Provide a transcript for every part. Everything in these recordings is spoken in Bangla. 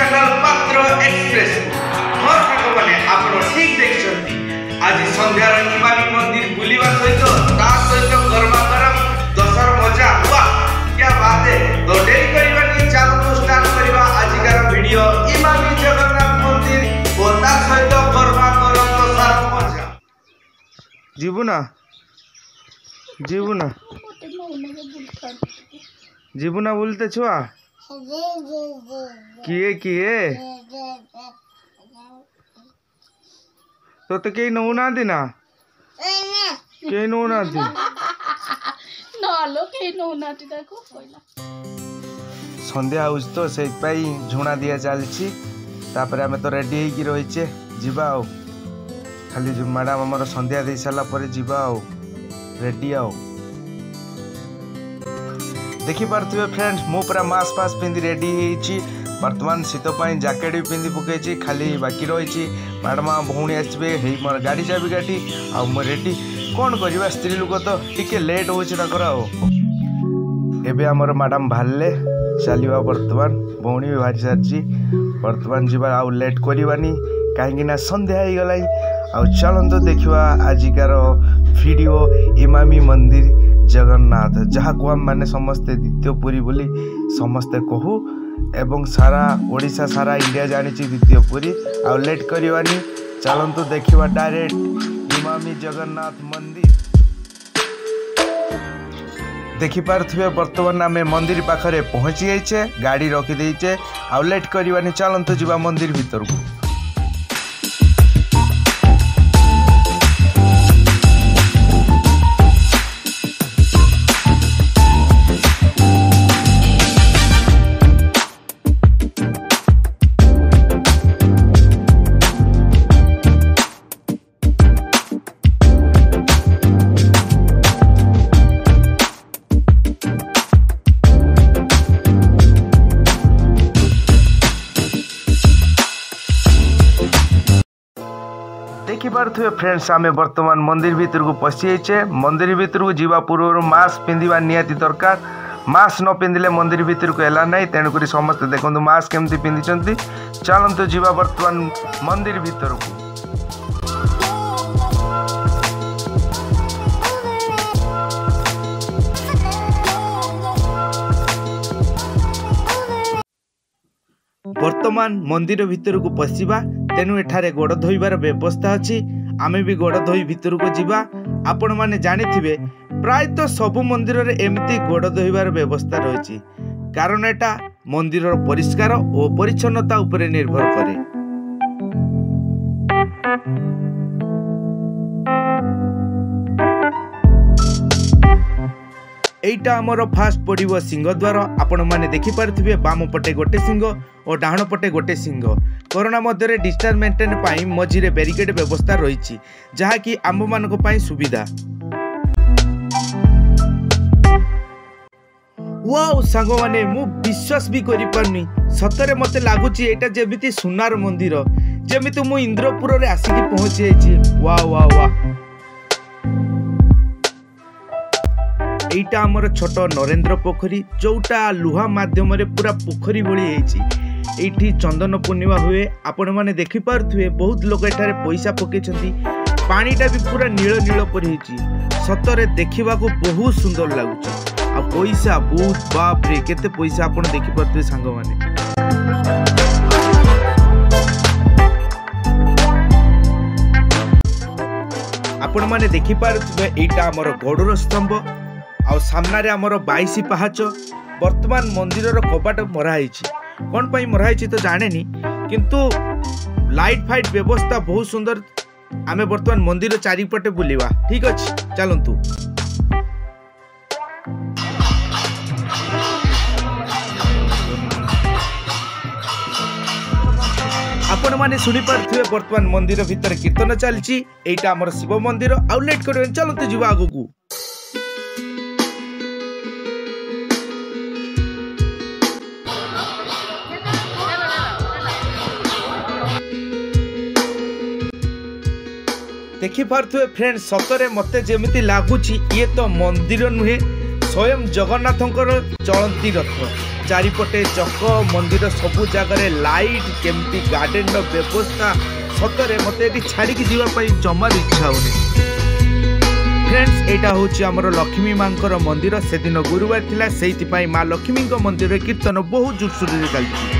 କୃଷ୍ଣଙ୍କର ପାତ୍ର ଏକ୍ସପ୍ରେସକୁ ମୋ ସାଙ୍ଗମାନେ ଆପଣ ଠିକ୍ ଦେଖିଛନ୍ତି ଆଜି ସନ୍ଧ୍ୟାର ଇମାମୀ ମନ୍ଦିର ବୁଲିବା ସହିତ ତା ସହିତ ଗରମା ଗରମ ଦଶର ମଜା ହୁଆ କ୍ୟା ବାତ ତ ଡେରି କରିବାନି ଚାଲନ୍ତୁ ଷ୍ଟାର୍ଟ କରିବା ଆଜିକାର ଭିଡ଼ିଓ ଇମାମୀ ଜଗନ୍ନାଥ ମନ୍ଦିର ଓ ତା ସହିତ ଗରମା ଗରମ ଦଶର ମଜା ଯିବୁ ନା ଯିବୁ ନା ଯିବୁ ନା ବୁଲତେ ଛୁଆ किए किए तो तो कहीं नौ ना देना कहीं नौ ना दे সন্ধ্যা হচ্ছে তো সেই পাই ঝুণা দিয়া চালছি তাপরে আমি তো রেডি হয়েকি রয়েছে যা আও খালি ম্যাডাম আমার সন্ধ্যা দিয়ে সারা পরে যা আও রেডি আও देखिपार फ्रेंड्स मुझे मस्क पास पिंधि रेडी बर्तमान शीतपाई जैकेट भी पिंधि पकई खाली बाकी रही मैडम भौणी आसपे मोर गाड़ी चाबी गाठी आ रेडी कौन करवा स्त्री लोक तो टी लेट हो एमर मैडम बाहर चलवा बर्तमान भौणी भी बाहरी सारी बर्तमान जी आट करवानी कहीं सन्ध्या गला आ चलत देखा आजिकार भिड इमामी मंदिर জগন্নাথ যাহাକୁ ଆମମାନେ ସମସ୍ତେ ଦ୍ୱିତୀୟ ପୁରୀ ବୋଲି ସମସ୍ତେ କହୁ ଏବଂ ସାରା ଓଡ଼ିଶା ସାରା ଇଣ୍ଡିଆ ଜାଣିଛି ଦ୍ୱିତୀୟ ପୁରୀ ଆଉ ଲେଟ୍ କରିବାନି ଚାଲନ୍ତୁ ଦେଖିବା ଡାଇରେକ୍ଟ ଇମାମି ଜଗନ୍ନାଥ ମନ୍ଦିର ଦେଖିପାରୁଥିବେ ବର୍ତ୍ତମାନ ଆମେ ମନ୍ଦିର ପାଖରେ ପହଞ୍ଚି ଯାଇଛେ ଗାଡ଼ି ରଖିଦେଇଛେ ଆଉ ଲେଟ୍ କରିବାନି ଚାଲନ୍ତୁ ଯିବା ମନ୍ଦିର ଭିତରକୁ जापे फ्रेंड्स आम बर्तमान मंदिर भितर को पशिचे मंदिर भितर को जावा पूर्व मास्क पिंधा निरकार मस्क मास्क न पिंधिले मंदिर भितर को एला ना तेणुक समस्ते देखो मस्क कमी पिंधि चलत जा बर्तमान मंदिर भितर को ବର୍ତ୍ତମାନ ମନ୍ଦିର ଭିତରକୁ ପଶିବା ତେଣୁ ଏଠାରେ ଗୋଡ଼ ଧୋଇବାର ବ୍ୟବସ୍ଥା ଅଛି ଆମେ ବି ଗୋଡ଼ ଧୋଇ ଭିତରକୁ ଯିବା ଆପଣମାନେ ଜାଣିଥିବେ ପ୍ରାୟତଃ ସବୁ ମନ୍ଦିରରେ ଏମିତି ଗୋଡ଼ ଧୋଇବାର ବ୍ୟବସ୍ଥା ରହିଛି କାରଣ ଏଟା ମନ୍ଦିରର ପରିଷ୍କାର ଓ ପରିଚ୍ଛନ୍ନତା ଉପରେ ନିର୍ଭର କରେ এইটা আমার ফার্ଷ୍ଟ পড়ব সিংহদ্বার আপনার দেখিপারে বাম পটে গোটে সিংহ ও ডাহণ পটে গোটে সিংহ করোনা মধ্যে ডিস্টান্স মেটেন মঝিরে ব্যারিকেড ব্যবস্থা রয়েছে যা কি আমি সুবিধা ওয়াও সাংবাদিক মু বিশ্বাস বি করে পারি সতরে মতো লাগুচি এটা যেমি সুনার মন্দির যেমি মু ইন্দ্রপুরের আসিকি পৌঁছে যাই ওয়া ওয়া ওয়া এইটা আমার ছোট নরেন্দ্র পোখরী ଯେଉଁଟା ଲୁହା ମାଧ୍ୟମରେ ପୁରା ପୋଖରୀ ଭଳି ହେଇଛି ଏଇଠି ଚନ୍ଦନ ପୂର୍ଣ୍ଣିମା ହୁଏ ଆପଣମାନେ ଦେଖିପାରୁଥିବେ ବହୁତ ଲୋକ ଏଠାରେ ପଇସା ପକାଇଛନ୍ତି ପାଣିଟା ବି ପୁରା ନୀଳ ନୀଳ ପରି ହେଇଛି ସତରେ ଦେଖିବାକୁ ବହୁତ ସୁନ୍ଦର ଲାଗୁଛି ଆଉ ପଇସା ବହୁତ ବାପରେ କେତେ ପଇସା ଆପଣ ଦେଖିପାରୁଥିବେ ସାଙ୍ଗମାନେ ଆପଣମାନେ ଦେଖିପାରୁଥିବେ ଏଇଟା ଆମର ଗଡ଼ର ସ୍ତମ୍ଭ সামনারে আমার বাইশ পাহাচ বর্তমান মন্দিরর কবাট মরা হয়েছে কোণ পাই মরা হয়েছে তো জানেনি কিন্তু লাইট ফাইট ব্যবস্থা বহু সুন্দর আমি বর্তমান মন্দির চারিপটে বুলিবা ঠিক আছে চলন্তু আপন মানে শুনি পারুথিবে বর্তমান মন্দির ভিতরে কীর্তন চালছি এইটা আমার শিব মন্দির আউ লেট করবেন চলন্তু যা আগুকু ଦେଖିପାରୁଥିବେ ଫ୍ରେଣ୍ଡ ସତରେ ମୋତେ ଯେମିତି ଲାଗୁଛି ଇଏ ତ ମନ୍ଦିର ନୁହେଁ ସ୍ୱୟଂ ଜଗନ୍ନାଥଙ୍କର ଚଳନ୍ତି ରଥ ଚାରିପଟେ ଚକ ମନ୍ଦିର ସବୁ ଜାଗାରେ ଲାଇଟ୍ କେମିତି ଗାର୍ଡେନର ବ୍ୟବସ୍ଥା ସତରେ ମୋତେ ଏଠି ଛାଡ଼ିକି ଯିବା ପାଇଁ ଜମାରୁ ଇଚ୍ଛା ହେଉନି ଫ୍ରେଣ୍ଡସ୍ ଏଇଟା ହେଉଛି ଆମର ଲକ୍ଷ୍ମୀ ମାଙ୍କର ମନ୍ଦିର ସେଦିନ ଗୁରୁବାର ଥିଲା ସେଇଥିପାଇଁ ମା ଲକ୍ଷ୍ମୀଙ୍କ ମନ୍ଦିରରେ କୀର୍ତ୍ତନ ବହୁତ ଜୋରସୋରରେ ଚାଲିଛି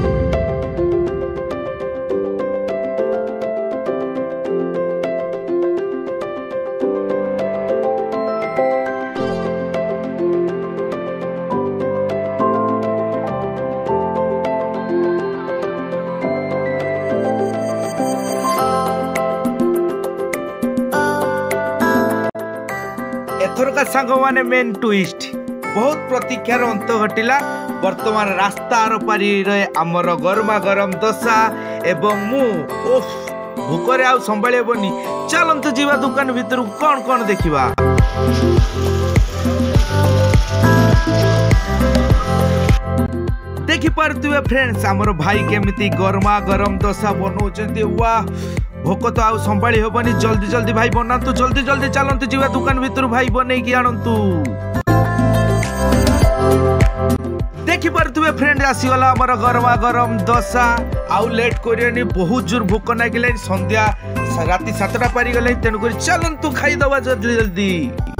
ଏଥରକା ସାଙ୍ଗମାନେ ମେନ୍ ଟୁଇଷ୍ଟ ବହୁତ ପ୍ରତୀକ୍ଷାର ଅନ୍ତ ଘଟିଲା ବର୍ତ୍ତମାନ ରାସ୍ତା ପାରିରେ ଆମର ଗରମା ଗରମ ଦଶା ଏବଂ ମୁଁ ଓଫ୍ ଭୋକରେ ଆଉ ସମ୍ଭାଳି ହେବନି ଚାଲନ୍ତୁ ଯିବା ଦୋକାନ ଭିତରକୁ କ'ଣ କ'ଣ ଦେଖିବା ଦେଖିପାରୁଥିବେ ଫ୍ରେଣ୍ଡସ୍ ଆମର ଭାଇ କେମିତି ଗରମା ଗରମ ଦୋସା ବନାଉଛନ୍ତି ୱା ଭୋକ ତ ଆଉ ସମ୍ଭାଳି ହେବନି ଜଲ୍ଦି ଜଲ୍ଦି ଭାଇ ବନାନ୍ତୁ ଜଲ୍ଦି ଜଲ୍ଦି ଚାଲନ୍ତୁ ଯିବା ଦୋକାନ ଭିତରୁ ଭାଇ ବନେଇକି ଆଣନ୍ତୁ ଦେଖିପାରୁଥିବେ ଫ୍ରେଣ୍ଡ ଆସିଗଲା ଆମର ଗରମା ଗରମ ଦୋସା ଆଉ ଲେଟ୍ କରିବେନି ବହୁତ ଜୋର ଭୋକ ଲାଗିଲାଣି ସନ୍ଧ୍ୟା ରାତି ସାତଟା ପାରିଗଲାଣି ତେଣୁକରି ଚାଲନ୍ତୁ ଖାଇଦେବା ଜଲ୍ଦି ଜଲ୍ଦି